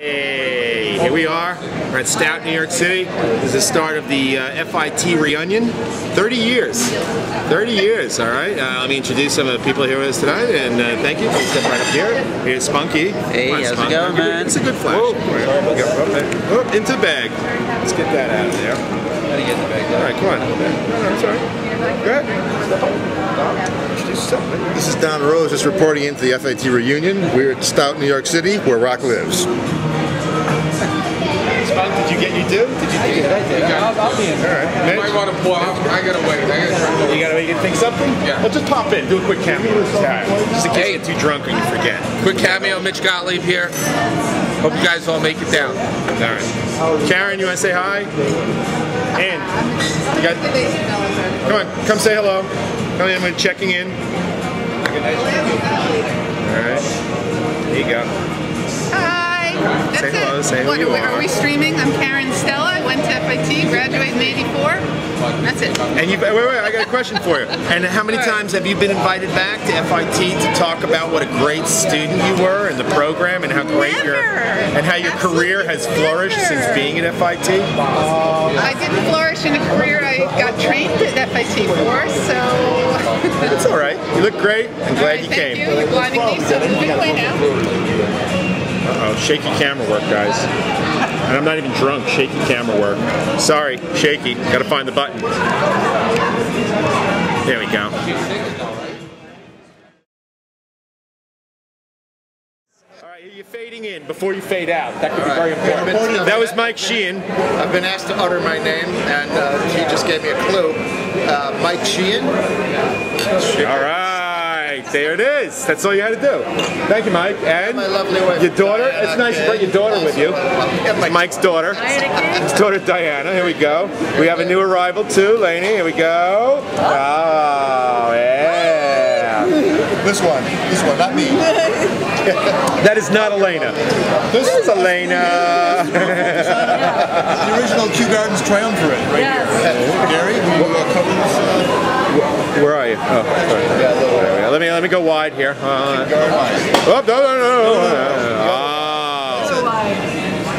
Hey, here we are. We're at Stout, New York City. This is the start of the uh, FIT reunion. 30 years. 30 years, all right? Uh, let me introduce some of the people here with us tonight, and uh, thank you. Step right up here. Here's Spunky. Hey, on, how's it going, man? It's a good flash. Whoa. Oh, oh, into the bag. Let's get that out of there. Gotta get the bag All right, come on. No, no, it's all right. Go ahead. Introduce yourself, man. This is Don Rose just reporting into the FIT reunion. We're at Stout, New York City, where rock lives. Spunk, did you get your due? Did you get it? I'll, I'll be in. All right. I Mitch? might want to pull out. I gotta wait. I gotta You gotta wait. you think something? Yeah. Well, just pop in, do a quick cameo. Just in case you get too drunk and you forget. Quick cameo, Mitch Gottlieb here. Hope you guys all make it down. All right. Karen, you want to say hi? And you got. Come on, come say hello. Come in, we're checking in. All right. There you go. Hi. That's Say hello, it. say who what, you are, we, are. we streaming? I'm Karen Stella. I went to FIT, graduated in 84. That's it. And you, wait, wait, I got a question for you. And how many right. times have you been invited back to FIT to talk about what a great student you were in the program and how great your Never. And how your career has flourished since being at FIT? I didn't flourish in a career I got trained at FIT for, so. It's all right. You look great. I'm glad right, you thank came. you. You're blinding me, so moving away now. Oh, shaky camera work, guys. And I'm not even drunk. Shaky camera work. Sorry, shaky. Got to find the button. There we go. All right, you're fading in before you fade out. That could be very important. That was Mike Sheehan. I've been asked to utter my name, and uh, he just gave me a clue. Uh, Mike Sheehan. All right, there it is. That's all you had to do. Thank you, Mike. And My lovely wife. your daughter. Diana, It's nice you okay. brought your daughter with you. It's Mike's daughter. His daughter Diana. Here we go. We have a new arrival too, Lainey. Here we go. Oh yeah. This one, this one, not me. That is not Elena. This is Elena. The original Kew Gardens Triumvirate, right here. Gary, will you uh, cover this? Uh, Where are you? Oh, sorry. There we go. Let me let me go wide here. Uh, Garden? oh, no, no, no, no. Oh.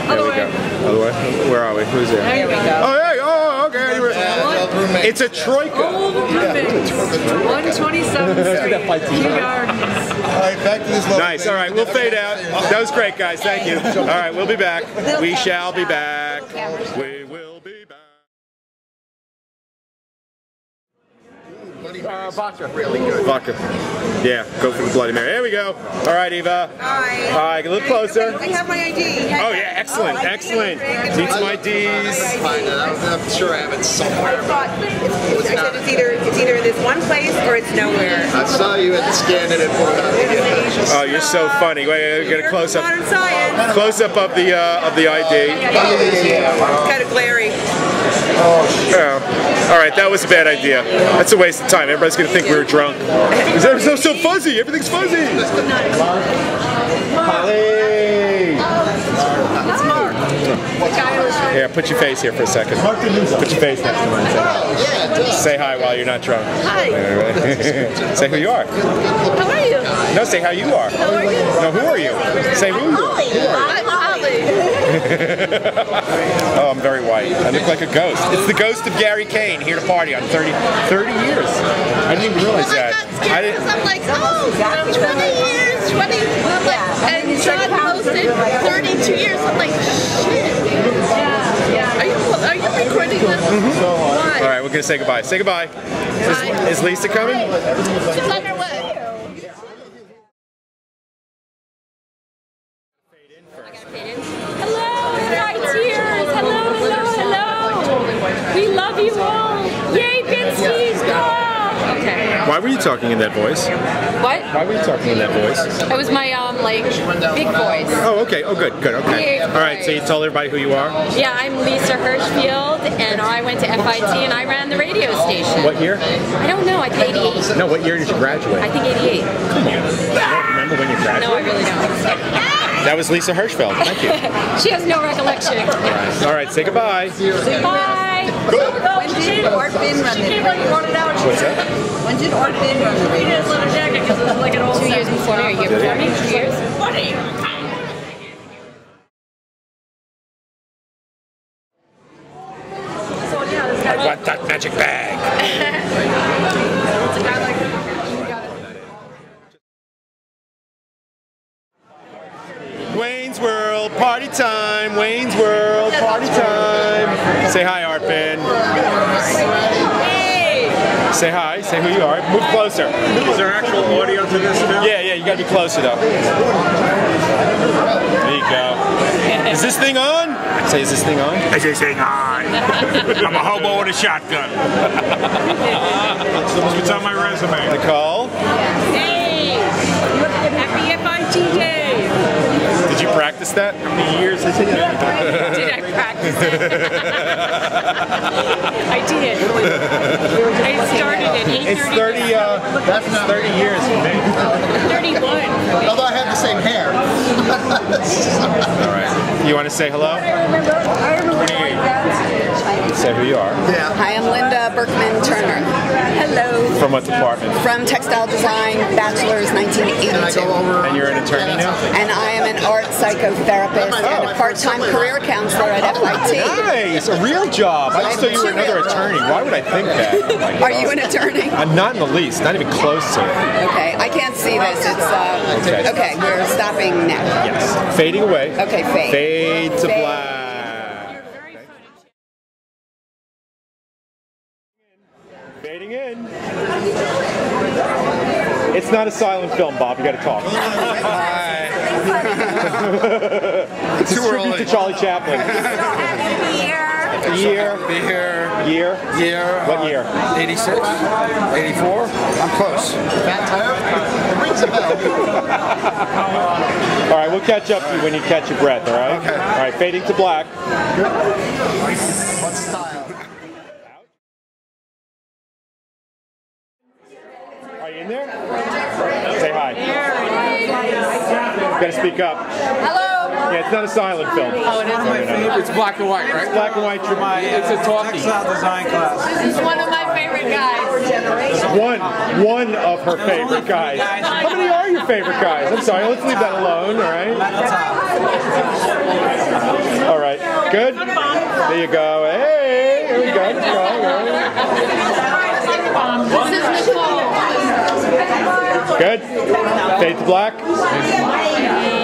There we go. Other way. Where are we? Who's there? There you go. Oh, hey. Oh, okay. You were- well, roommate. It's a troika. Oh, perfect. 127th Street, Kew Gardens. All right, back to this level. Nice. All right, we'll fade out. That was great, guys. Thank you. All right, we'll be back. We shall be back. We Uh, vodka. Really good. Vodka. Yeah, go for the Bloody Mary. There we go. All right, Eva. Hi. All right, a little closer. I have my ID. Oh, yeah, excellent, excellent. Need some IDs. Find. I'm, I'm sure I have it somewhere. I thought, I said it's either, it's either this one place or it's nowhere. I saw you had scanned it and pulled it out. Oh, you're so funny. Wait, get a close up. Close up of the uh, of the ID. It's Kind of glary. Oh. All right, that was a bad idea. That's a waste of time. Everybody's gonna think we were drunk. Is that so, so fuzzy? Everything's fuzzy. Holly. Yeah, put your face here for a second. Put your face next to mine. Say, say hi while you're not drunk. Hi. say who you are. How are you? No, say how you are. How are you? No, who are you? Say who you are. I'm Holly. Oh, I'm very white. I look like a ghost. It's the ghost of Gary Kane here to party on 30, 30 years. I didn't even realize that. I didn't. I'm like, oh, 20 years, 20, I'm like, and John posted 32 years. I'm like, shit. Yeah, yeah. Are you, are you recording this? Mm-hmm. Why? All right, we're gonna say goodbye. Say goodbye. Is, is Lisa coming? Why were you talking in that voice? What? Why were you talking in that voice? It was my, um, like, big voice. Oh, okay. Oh, good, good. Okay. Yeah, All right. So you told everybody who you are. Yeah, I'm Lisa Hirschfield, and I went to FIT and I ran the radio station. What year? I don't know, I think 88. No. What year did you graduate? I think 88. Come on. You don't remember when you graduated? No, I really don't. That was Lisa Hirschfeld. Thank you. She has no recollection. All right. Say goodbye. Bye! When did Art Bin run the What's that? When did Art Van run the Raiders? He did Jacket because it was like an old Two years before me, or a year before me? Two years? Funny. So, I want that magic bag! Wayne's World, party time, Wayne's World, party time. Say hi, Art Ben. Say hi. Say who you are. Move closer. Is there actual audio to this now? Yeah, yeah. You gotta be closer though. There you go. Is this thing on? I Say, is this thing on? Is this thing on? I'm a hobo with a shotgun. What's on my resume? That? How many years has it? Did I practice it? I did. I started at 8.30. It's 30. Uh, that's 30 years for me. 31. Although I have the same hair. All right. You want to say hello? Say who you are. Yeah. Hi, I'm Linda Berkman Turner. Hello. From what department? From Textile Design, Bachelor's And 1982. go. And you're an attorney now? And I am an art psychotherapist and a part-time career counselor at FIT. Nice, a real job. I just thought you were another attorney. Why would I think that? Oh my Are you an attorney? I'm not in the least, not even close to it. Okay, I can't see this. It's uh. Okay. Okay, we're stopping now. Yes. Fading away. Okay, fade. Fade to Fade. black. Fading in. It's not a silent film, Bob. You got to talk. it's Too a tribute early. to Charlie Chaplin. Year. Be here. Year. Year. What year? Uh, 86? 84? I'm close. Fat tire? It rings a bell. All right, we'll catch up to you when you catch your breath. All right. Okay. All right. Fading to black. What style? There? Say hi. You gotta speak up. Hello! Yeah, it's not a silent film. Oh, it is. It's black and white, right? Black and white. My, It's a talkie. design class. This is one of my favorite guys. one, one of her favorite guys. How many are your favorite guys? I'm sorry. Let's leave that alone. All right. All right. Good. There you go. Hey, there we go. Let's go. All right. This is Nicole. Good. Fade to black.